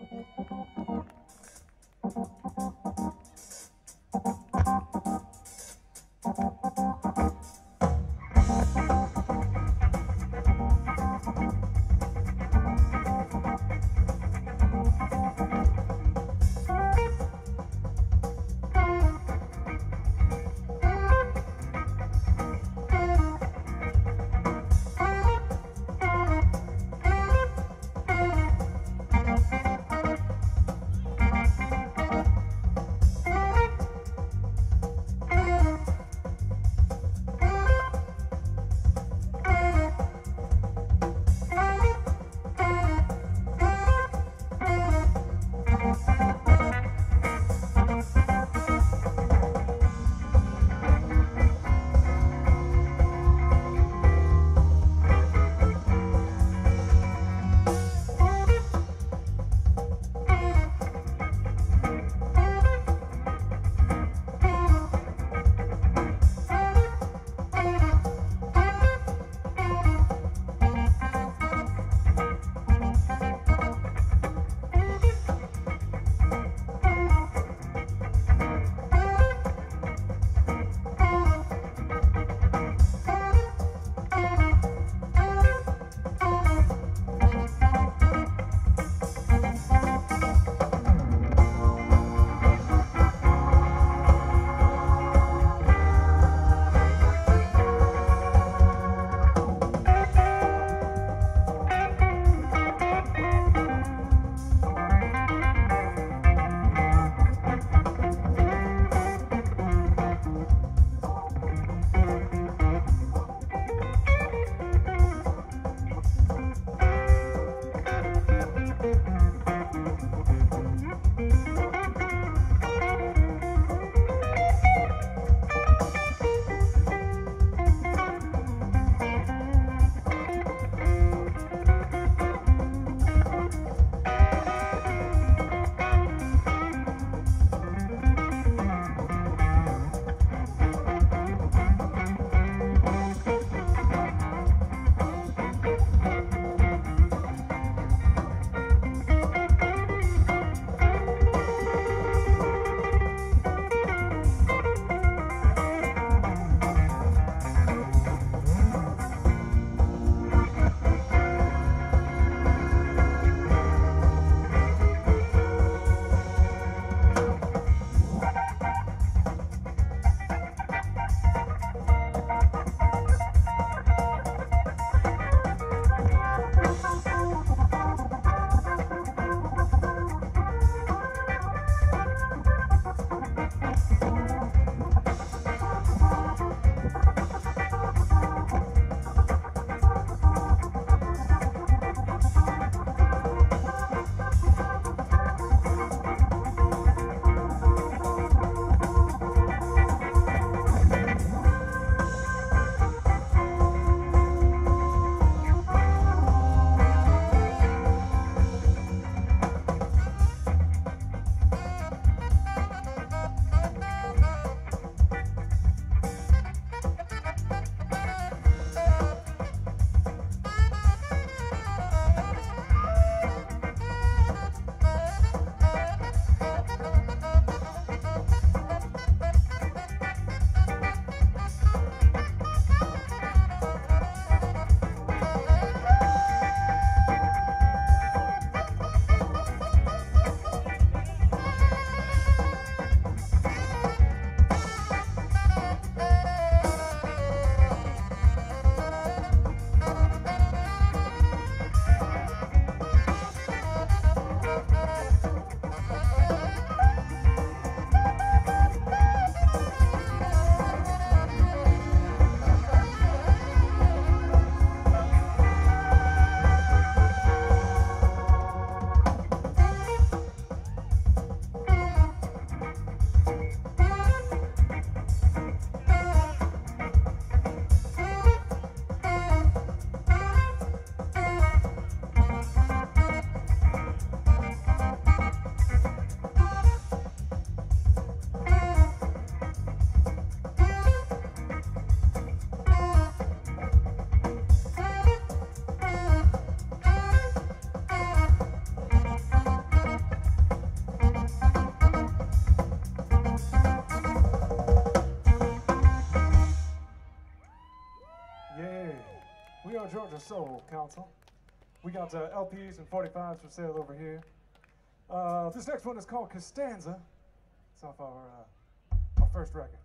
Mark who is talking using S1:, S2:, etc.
S1: Thank you. Soul Council. We got uh, LPs and 45s for sale over here. Uh, this next one is called Costanza. It's off our, uh, our first record.